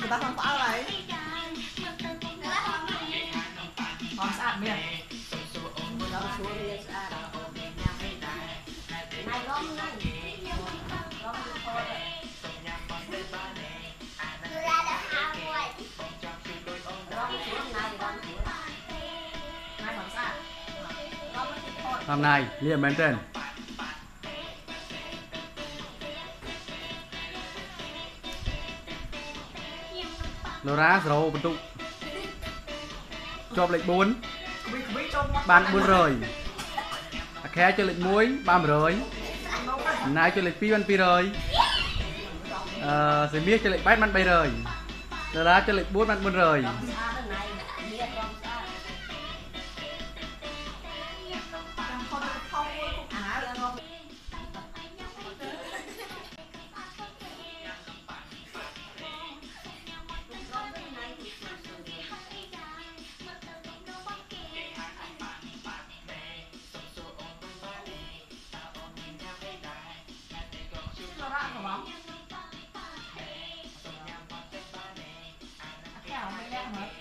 người ta không phá lại còn sát miệng Đó nay, xuống đi xa. Này gom. Gom thôi. Gom xuống gom xuống. còn sát ណៃលៀមមែនទេលូរ៉ា0បន្ទុកជាប់លេខ4 quý quý trong mắt បាន400អាខែចុះលេខ1បាន100អំណាយចុះលេខ2បាន200អឺសេមៀចុះលេខ3បាន300ដុល្លារចុះលេខ4បាន400 much.